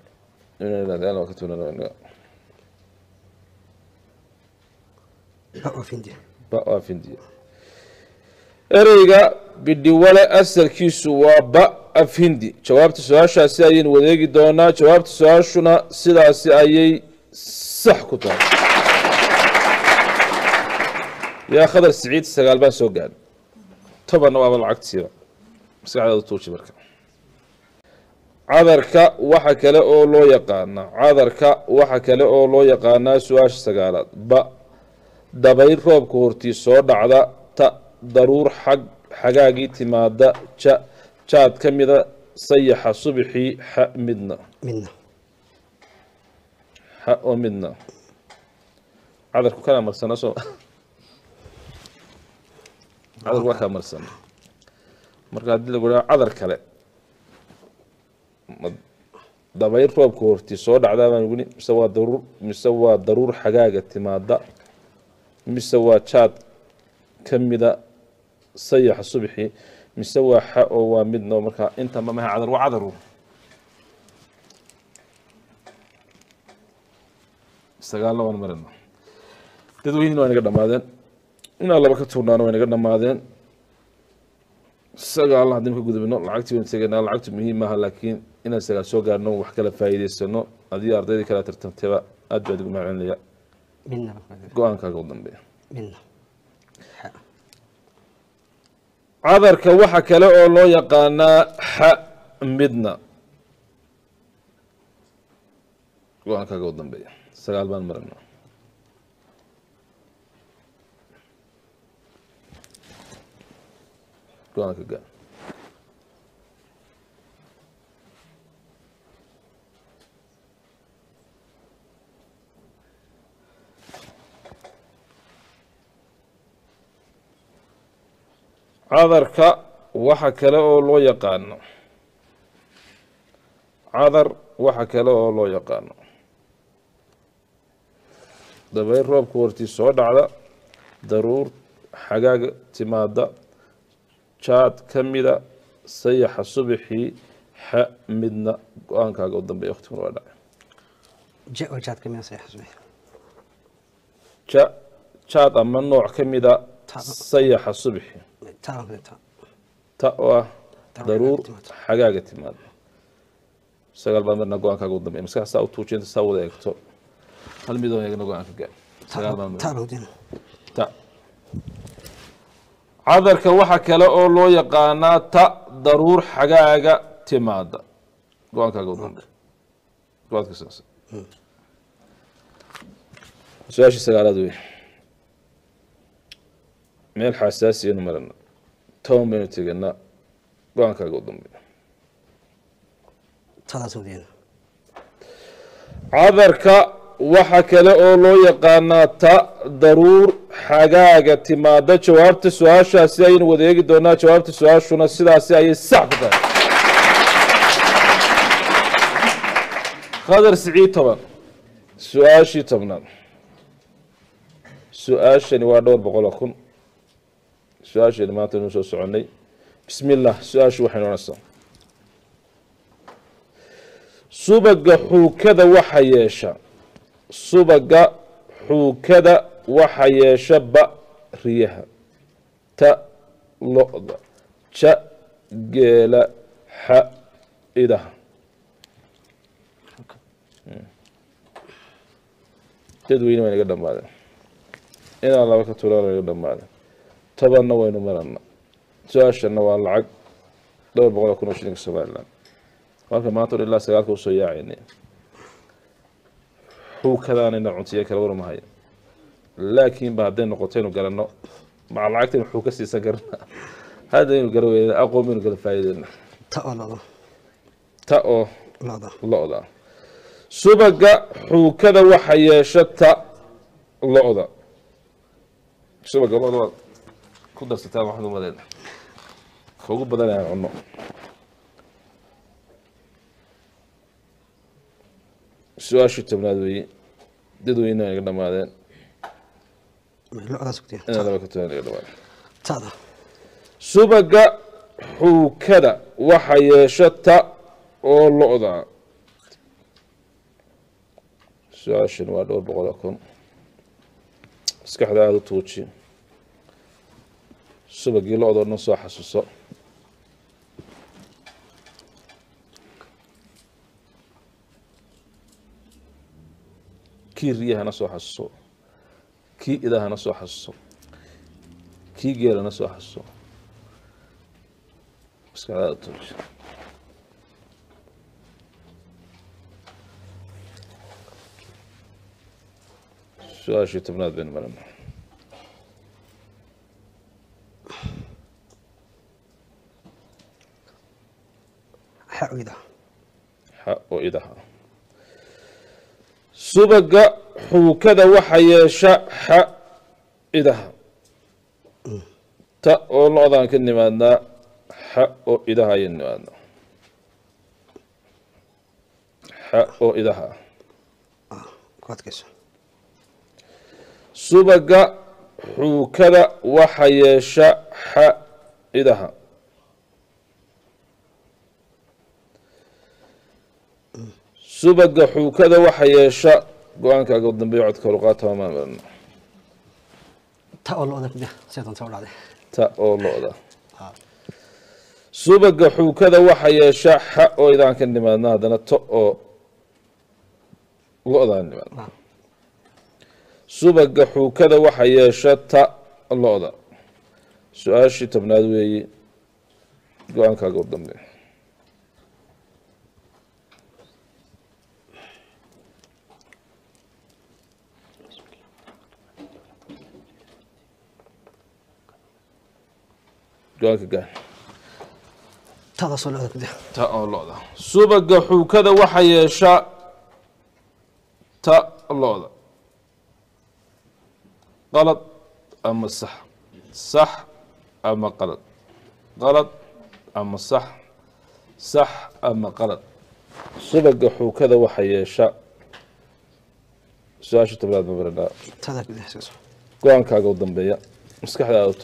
ereyga bidhiwale asalkiisu waa ba af hindi. Jawaabta su'aashaasi ayaynu wadeegi doonaa. Jawaabta su'aashuna sidaasi ayay sax ku tahay yaa khadar siciid sagaal baan soo gaadhay. Tobanna waaba lacagtiiba maskaxdaada tuuji marka. Cadarka waxa kale oo loo yaqaanaa. Cadarka waxa kale oo loo yaqaanaa su'aasha sagaalaad. Ba dabayl roobka hortii soo dhacda ta daruur xag xagaagii timaada ja jaad ka mida sayaxa subixii xa midna. Midna. Xa oo midna. Cadarku kana marsana soo. Cadarku waa kaa marsana marka haddii lagu dhaha cadar kale ma dabayl roobka hortii soo dhacdaa baan wili mise waa daruur mise waa daruur xagaaga timaada mise waa jaad ka mida sayaxa subxii mise waa xa oo waa midna markaa inta ma maha cadar waa cadaru. Sagaalna waan marina dadweynina waa inaga dhamaadeen. Inaa laba ka tuurnaana waa inaga dhamaadeen. Sagaalna haddii ka gudubno lacagtii waynu teganaa lacagtu muhiim maaha laakiin inaan sagaal soo gaarno wax kala faa'iidaysano haddii ardaydii kala tartantaba aad baa idigu mahadcelinaya go'aankaaga u dambeeya cadarka waxa kale oo loo yaqaanaa xa midna. Go'aankaaga u dambeeya. Sagaal baan marana go'aanka cadarka waxa kale oo loo yaqaano. Cadar waxa kale oo loo yaqaano. Dabayl roobka hortii soo dhacda daruur xagaaga timaada jaad ka mida sayaxa subaxii xa midna go'aankaaga u dambeeya waqtiguna waa dhacay ja jaad ama nooc ka mida sayaxa subaxii ta oo ah Daruur xagaaga timaada sagaal baan marna go'aankaaga u dambeeya maskax saa u tuujinta saa wada eegto. Hal midoo eegna go'aanka gaa sagaal baan ta. Cadarka waxa kale oo loo yaqaanaa ta daruur xagaaga timaada go'aankaaga u dambe go'aanka saas. Su'aashii sagaalaad wey meel xasaasiyanu marana toban baynu teganaa go'aankaaga u dambe taadaas wadina cadarka waxa kale oo loo yaqaanaa ta daruur xagaaga timaada jawaabta su'aashaasi ayaynu wada eegi doonaa jawaabta su'aashuna sidaasi ayay sax ku tahay. Khadar siciid toban su'aashii tobnaad. Su'aashani waa dhowr boqol oo kun su'aashani maanta inuu soo soconay bismi illah su'aashu waxay noonaysaa subaga xuukada waxa yeesha. Subaga xuukada waxa yeesha ba riyaha. Ta lo-da. Ja geela xa idaha. Dadweyne waa inaga dhamaadeen inaan laba ka tulaan inaga dhamaadeen tobanna waynu marana su'aashana waa lacag dhowr boqol kun oo shilinka somaliland marka maanta o ilaa sagaalka u soo yaacayna xuukadaanayna cuntiye kala warmahayo laakiin ba hadday noqotaynu garanno maca lacagtaynu xuu ka siisan karna haddaynu gara weyna aqoon baynu kala faa'iideyna ta oo lo-da. Subaga xuukada waxa yeesha ta lo-da. Subaga lo-da ku darsataan waxaad umadeena ka ugu badan aan cunno su'aashii tobnaad weeye dadweyne waa inaga dhamaadeen subaga xuukada waxa yeesha ta oo lo-da su'aashan waa dhowr boqol oo kun maskaxda aada u tuuji subagii lo-doo soo xasuuso. Kii riyahana soo xasuuso. Kii idahana soo xasuuso. Kii geelana soo xasuuso. Maskaxda aada u tuuji su'aashii tobnaad baynu marana xa oyda xa oo idaha subaga xuukada waxa yeesha xa idaha. Ta oo lo-daan ka nimaadnaa xa oo idaha ayay nimaadnaa xa oo idaha. Adkayso. Subaga xuukada waxa yeesha xa idaha subaga xuukada waxa yeesha. Go'aankaaga u dambeeya codka luqaata waamaan marana ta oo lo-da doonta u dhacday ta oo lo-da subaga xuukada waxa yeesha xa oo idaan ka nimaadna haddana ta oo lo-daan nimaadna subaga xuukada waxa yeesha ta lo-da su'aashii tobnaad weeye go'aankaaga u dambeeya go'aanka gaar tadaasoo lo-da ku dah ta oo lo-da subaga xuukada waxa yeesha ta lo-da qalad ama sax. Sax ama qalad. Qalad ama sax. Sax ama qalad. Subaga xuukada waxa yeesha. Su'aasha tobnaad ma baranaa. Go'aankaaga u dambeeya maskaxdaada u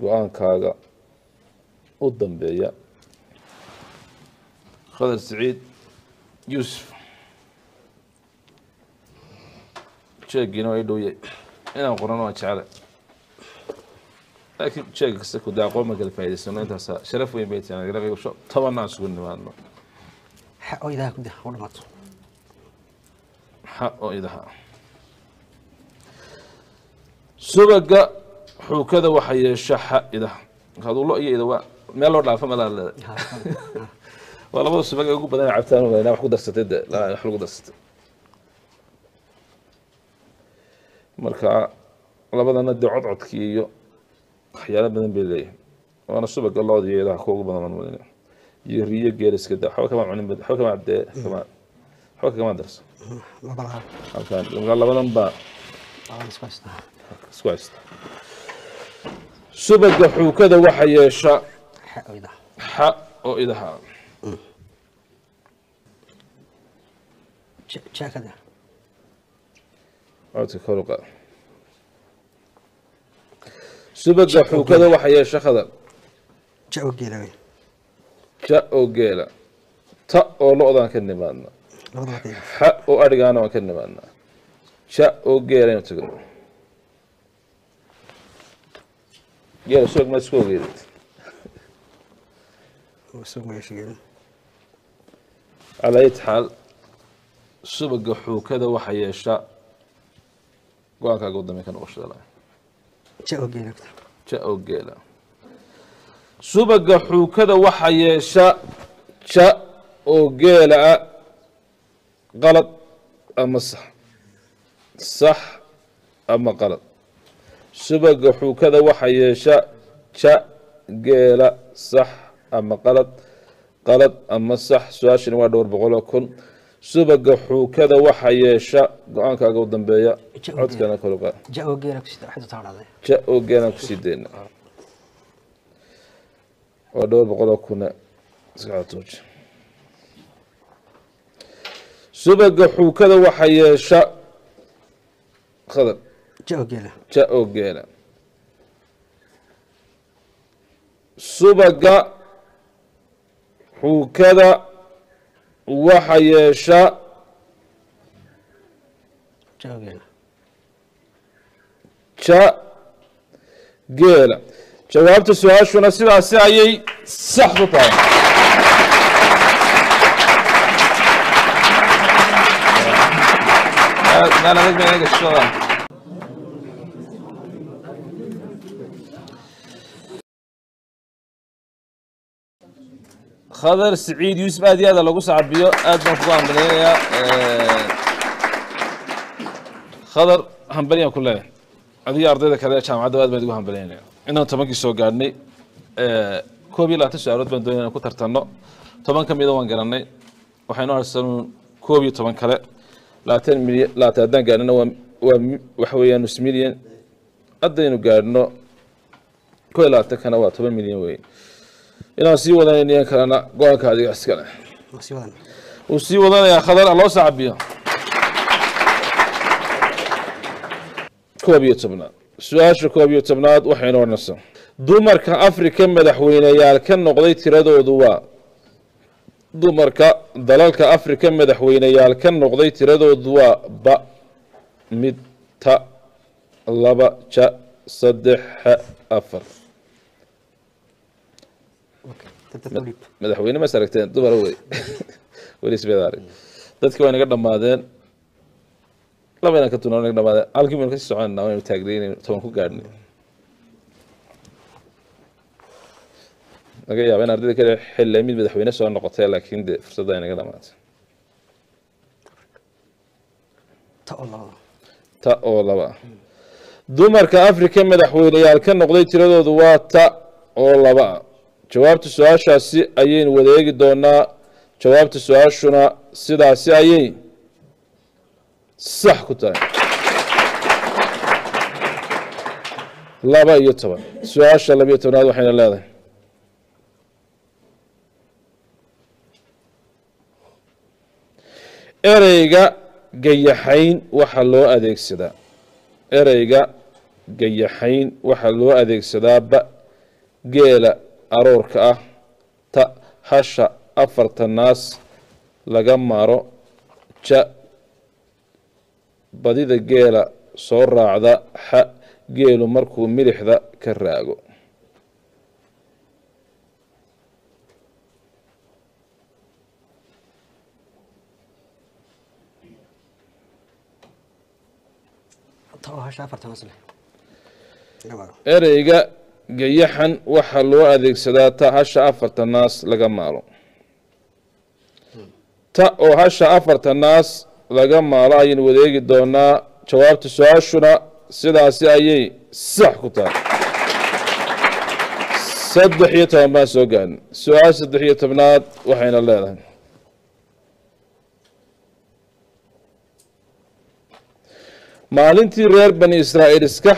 go'aankaaga u dambeeya. Khadar saciid yuusuf. Jeegiina waa i dhowye inaan qorano waan jeclay. Laakiin jeega kasta ku daa aqoon ma kala faa'idaysano intaasa sharaf weyn bay tahay nagala qaybgasho tobanna aan isugu nimaadno. Xa oydaa ku dah u dhamaato xa oo idaha. Subaga xuukada waxa yeesha xa idaha. Markaad ulo iyo ida waa meel loo dhaafa malaa leeday waa labada subag ee ugu badan cabtaan wax ku darsatay de wax lagu darsatay. Marka labadana dee codcodkii iyo waxyaalo badan bay leeyihiin waana subaga looda iyo idaha kuwa ugu badan baan malinaya iyo riyo geeliska da waxba kama cunin waxba kama dee kama waxba kama marka labadan baa. Isku haysta subaga xuukada waxa yeesha xa oo idaha. subaga xuukada waxa yeesha khadar ja oo geela ta oo lo-daan ka nimaadna. Xa oo adhigaana waan ka nimaadna. Ja oo geela inu tagno geela subag ma isku geela calaa ayati xaal subaga xuukada waxa yeesha go'aankaaga dambe ka noqoshada ja oo geela subaga xuukada waxa yeesha ja oo geela qalad ama sax sax ama qalad subaga xuukada waxa yeesha ja geela sax ama qalad qalad ama sax su'aashani waa dhowr boqoloo kun. Subaga xuukada waxa yeesha go'aankaaga u dambeeya oo codkana koruqa ja oo oo geelaan ku sii deyna waa dhowr boqoloo kuna iskacatuuj subaga xuukada waxa yeesha khadar jao geela ja oo geela subaga xuukada waxa yeesha ja geela. Jawaabta su'aashuna sidaasi ayay sax ku tahay. Meel adag bay inaga khadar siciid yuusuf aad iyo aada lagu sacabiyo aad baan kugu hambaleynayaa khadar hambalyaan ku leeyahay. Adiga ardayda kale ee jaamacadda aad baan igu hambaleynaya inaan tobankii soo gaadhnay koob iyo labaatan su'aalood baan doonaya inaan ku tartanno. Toban ka mida waan garanay waxaynu harsanuun koob iyo toban kale. Labaatan milyan labaatan haddaan gaadhana waa waa waxa weeyaan nus milyan. Haddaynu gaadhno koo iyo labaatankana waa toban milyan weeye inaan sii wadanayniyan kalena go'aanka adiga iskale wuu sii wadanayaa khadar loo sacabiyo koob iyo tobnaad. Su'aasha koob iyo tobnaad waxaynu odhanaysaa dumarka afrika madaxweyneyaal ka noqday tiradoodu waa dumarka dalalka afrika madaxweyneyaal ka noqday tiradoodu waa ba mid ta laba ja saddex afar dadka dhiib madaxweyne mas aragteen dumar wey weli isbeed arag dadki waa inaga dhammaadeen laba inaan ka tuna inaga dhamaadeen. Halkii baynu ka sii soconayna waynu taagnay inaynu toban ku gaadhnay laga yaaba in ardayda kale xilli mid madaxweyne soo noqotay laakiin dee fursadda inaga dhamaatay. Ta oo laba. Dumarka afrika madaxweyneyaal ka noqday tiradoodu waa ta oo laba jawaabta su'aashaasi ayaynu wadeegi doonaa. Jawaabta su'aashuna sidaasi ayay sax ku tahay. Laba iyo toban. Su'aasha laba iyo tobnaad waxayna leedahay. Ereyga gayaxayn waxaa loo adeegsadaa. Ereyga gayaxayn waxaa loo adeegsadaa ba geela aroorka ah ta hasha afarta naas laga maro ja badida geela soo raacda xa geelu markuu milixda ka raago. Ereyga gayaxan waxaa loo adeegsadaa ta hasha afarta naas laga maalo. Ta oo hasha afarta naas laga maalo ayaynu wadeegi doonaa jawaabta su'aashuna sidaasi ayay sax ku tahay. Saddex iyo toban baan soo gaadhin. Su'aal saddex iyo tobnaad waxayna leedahay. Maalintii reer bani israa'iil iska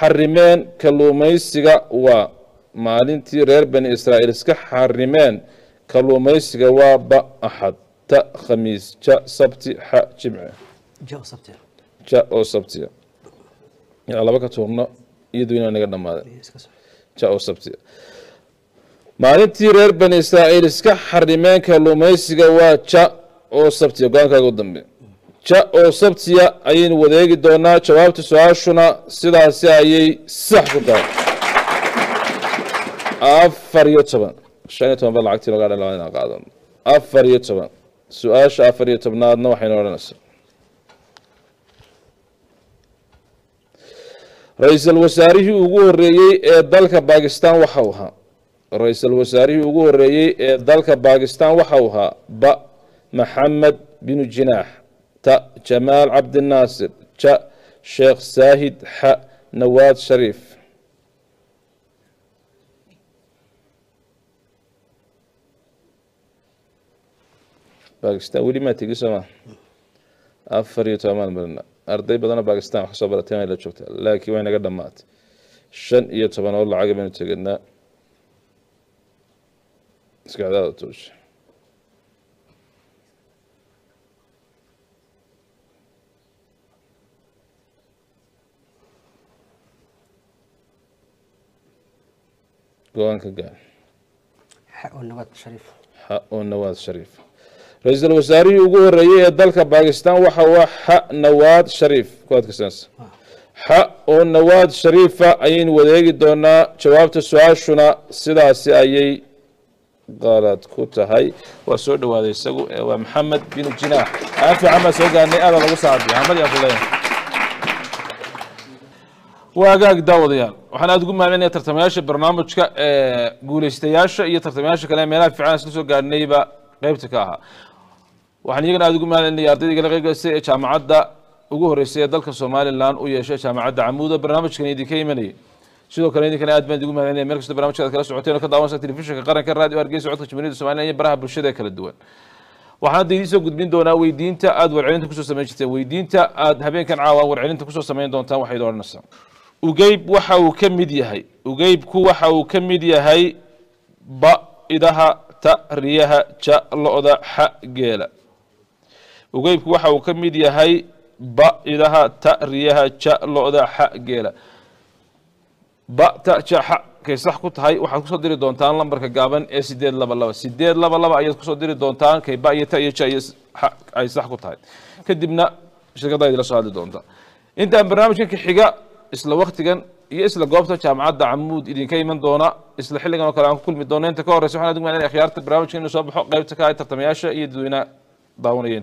xarimeen kalluumaysiga waa maalintii reer bani israa'iil iska xarimeen kalluumaysiga waa ba axad ta khamiis ja sabti xa jimce ja oo sabtiya yaa laba ka tuurno iyadu inaa naga soo ja oo sabtiya maalintii reer bani israa'iil iska xarimeen kalluumaysiga waa ja oo sabtiya go'aankaaga u dambe oo sabtiya ayaynu wadeegi doonaa jawaabta su'aashuna sidaasi ayay sax ku tahay afar iyo toban shan iyo toban ba lacagtii labada inaan qaadano afar iyo toban su'aasha afar iyo tobnaadna waxaynu odhanaysaa ra'iisul wasaarihii ugu horeeyey ee dalka bakistan waxa uu ahaa ra'iisul wasaarihii ugu horeeyey ee dalka bakistan waxa uu ahaa ba maxamed binu jinaax ta jamaal cabdinaasir ja sheekh saahid xa nawaad shariif bakistan weli maa tegi sooma afar iyo toban marina arday badanoo bakistan wax ka soo baratay inay la joogtaa laakiin way naga dhammaatay shan iyo toban oo lacaga baynu teganaa go'aan. Ka gaar xa oo nawaad shariif. Ra'iisul wasaarihii ugu horeeyey ee dalka bakistan waxa waa xa nawaad shariif. Xa oo nawaad shariifa ayaynu wadeegi doonaa jawaabta su'aashuna sidaasi ayay qalad ku tahay. Waa soo dhawaaday isagu ee waa maxamed bin jinaax aan fiican baa soo gaarnay aada lagu saabiya maxamed yaa kuleeyahay waa agaag daawadayaal waxaan aada ugu mahadcelinaya tartamayaasha barnaamijka ee guuleystayaasha iyo tartamayaasha kale ee meelaha fiican isla soo gaarnayba qeybta ka ahaa waxaan iyagana aada ugu mahadcelinaya ardayda kala qeybgaystay ee jaamacadda ugu horeysay ee dalka somalilan u yeeshay jaamacadda camuuda barnaamijkan idinka imanayay sidoo kale idinkana aad baan idigu mahadcelinaya meel kasta barnaamijka aad kala socoteen oo ka daawanaysa telefishinka qaranka raadiyo hargeysa codka jamhuuriyadda somaliland iyo baraha bulshada ee kala duwan. Waxaan hadda idiin soo gudbin doonaa weydiinta aad warcelinta ku soo samayn jirteen weydiinta aad habeenkan caawa warcelinta ku soo samayn doontaan waxay odhanaysaa ugeyb waxa uu ka mid yahay. Ugeybku waxa uu ka mid yahay ba idaha ta riyaha ja lo-da xa geela. Ugeybku waxa uu ka mid yahay ba idaha ta riyaha ja lo-da xa geela. Ba ta ja xa kay sax ku tahay. Waxaad ku soo diri doontaan lambarka gaaban ee sideed laba laba. Sideed laba laba ayaad ku soo diri doontaan kay ba iyo ta iyo ja iyo xa ay sax ku tahay. Kadibna shirkadda idila soo hadli doonta. Intaan barnaamijkan ka xiga isla waktigan iyo isla goobta jaamacadda camuud idinka iman doona isla xilligan oo kale aan ku kulmi doona inta ka horeysa waxaan adigu maadin akhyaarta barnaamijka inuu soo baxo qaybta ka ah tartamayaasha iyo dadweynaha daawanaya